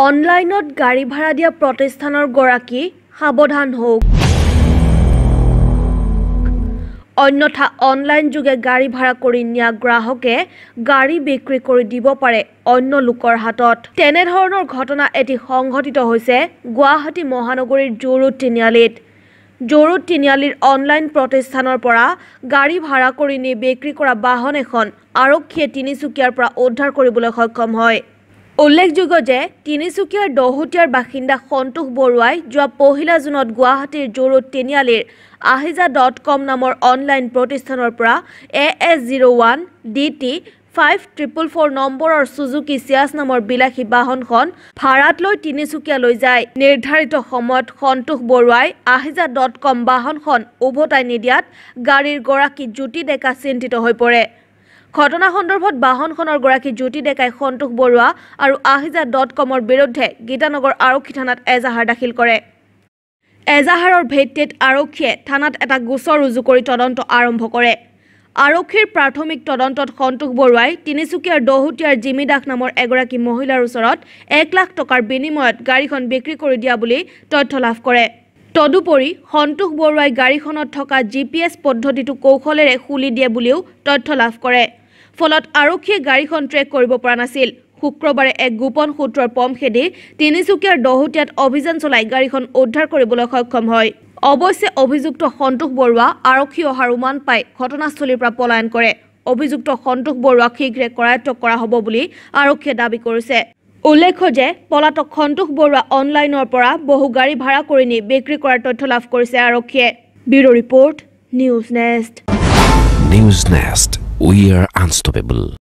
অনলাইনত গাড়ী ভাড়া দিয়া প্ৰতিষ্ঠানৰ গৰাকী সাৱধান হওক। অন্যথা অনলাইন যোগে গাড়ী ভাড়া কৰি নিয়া গ্ৰাহকে গাড়ী বিক্ৰী কৰি দিব পাৰে অন্য লোকৰ হাতত। তেনেধৰণৰ ঘটনা এটি সংঘটিত হৈছে গুৱাহাটী মহানগৰীৰ জোৰুড তিনিআলিত। জৰুড তিনিআলিৰ অনলাইন প্ৰতিষ্ঠানৰ পৰা গাড়ী ভাড়া কৰি নি বিক্ৰী কৰা বাহন এখন আৰক্ষীয়ে তিনিচুকীয়াৰ পৰা উদ্ধাৰ কৰিবলৈ সক্ষম হয়। উল্লেখযোগ্য যে তিনিচুকীয়াৰ দহোটীয়াৰ বাসিন্দা সন্তোষ বৰুৱাই যোৱা পহিলা জুনত গুৱাহাটীৰ জৰুড তিনিআলিৰ আহিজা ডট কম নামৰ অনলাইন প্ৰতিষ্ঠানৰ পৰা A S zero' one D T five triple four নম্বৰৰ চুজুকি চিয়াছ নামৰ বিলাসী বাহনখন ভাড়াত লৈ তিনিচুকীয়ালৈ যায়। নিৰ্ধাৰিত সময়ত সন্তোষ বৰুৱাই আহিজা ডট কম বাহনখন উভতাই নিদিয়াত গাড়ীৰ গৰাকী জ্যোতি ডেকা চিন্তিত হৈ পৰে। ঘটনা সন্দৰ্ভত বাহনখনৰ গৰাকী জ্যোতি ডেকাই সন্তোষ বৰুৱা আৰু আহিজা ডট কমৰ বিৰুদ্ধে গীতানগৰ আৰক্ষী থানাত এজাহাৰ দাখিল কৰে। এজাহাৰৰ ভিত্তিত আৰক্ষীয়ে থানাত এটা গোচৰ ৰুজু কৰি তদন্ত আৰম্ভ কৰে। আৰক্ষীৰ প্ৰাথমিক তদন্তত সন্তোষ বৰুৱাই তিনিচুকীয়াৰ দহোটীয়াৰ জিমি দাস নামৰ এগৰাকী মহিলাৰ ওচৰত এক লাখ টকাৰ বিনিময়ত গাড়ীখন বিক্ৰী কৰি দিয়া বুলি তথ্য লাভ কৰে। তদুপৰি সন্তোষ বৰুৱাই গাড়ীখনত থকা জি পি এছ পদ্ধতিটো কৌশলেৰে খুলি দিয়ে বুলিও তথ্য লাভ কৰে। ফলত আৰক্ষীয়ে গাড়ীখন ট্ৰেক কৰিব পৰা নাছিল। শুক্ৰবাৰে এক গোপন সূত্ৰৰ পম খেদি তিনিচুকীয়াৰ দহোটীয়াত অভিযান চলাই গাড়ীখন উদ্ধাৰ কৰিবলৈ সক্ষম হয়। অৱশ্যে অভিযুক্ত সন্তোষ বৰুৱা আৰক্ষী অহাৰ উমান পাই ঘটনাস্থলীৰ পৰা পলায়ন কৰে। অভিযুক্ত সন্তোষ বৰুৱাক শীঘ্ৰে কৰায়ত্ব কৰা হ'ব বুলি আৰক্ষীয়ে দাবী কৰিছে। উল্লেখ্য যে পলাতক সন্তোষ বৰুৱা অনলাইনৰ পৰা বহু গাড়ী ভাড়া কৰি নি বিক্ৰী কৰাৰ তথ্য লাভ কৰিছে আৰক্ষীয়ে। Bureau' report News Nest. News Nest. We are unstoppable.